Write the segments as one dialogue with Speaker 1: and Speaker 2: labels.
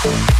Speaker 1: Thank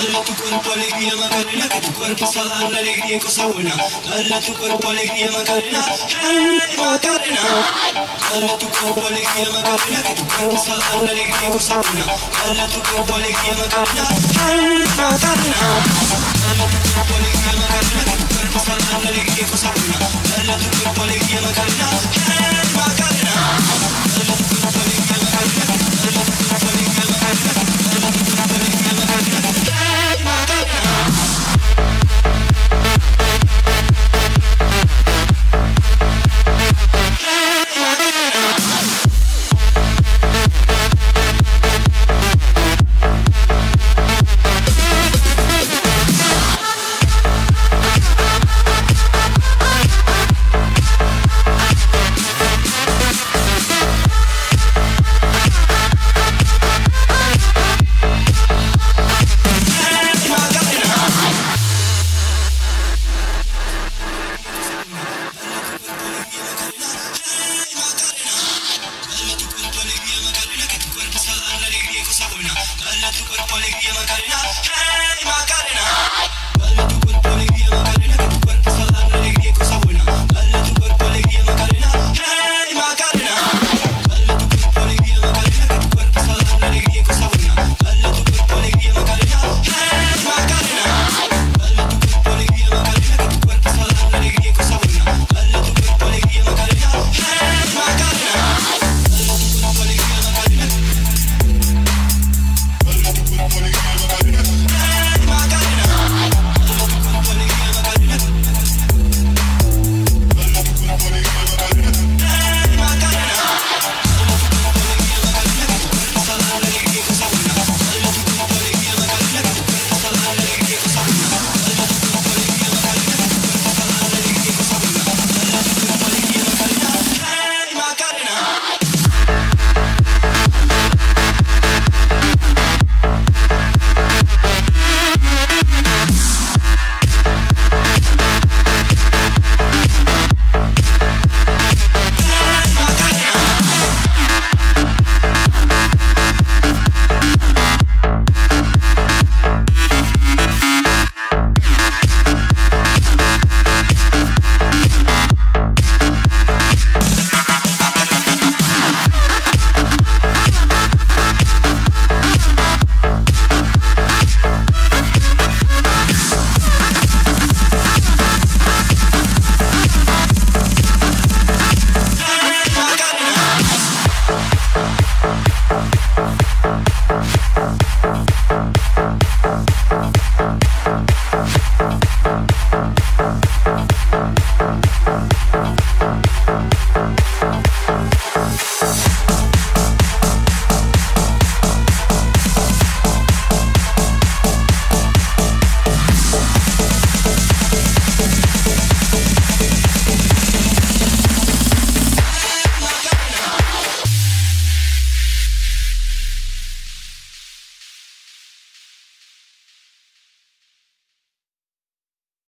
Speaker 1: Dale tu cuerpo alegría Macarena, que tu cuerpo es la alegría cosa buena. Dale tu cuerpo alegría Macarena, hey Macarena. Dale tu cuerpo alegría Macarena, que tu cuerpo es a dar la alegría cosa buena. Dale tu cuerpo alegría Macarena, hey Macarena. Dale tu cuerpo alegría Macarena, que tu cuerpo es a dar la alegría cosa buena. Dale tu cuerpo alegría Macarena, hey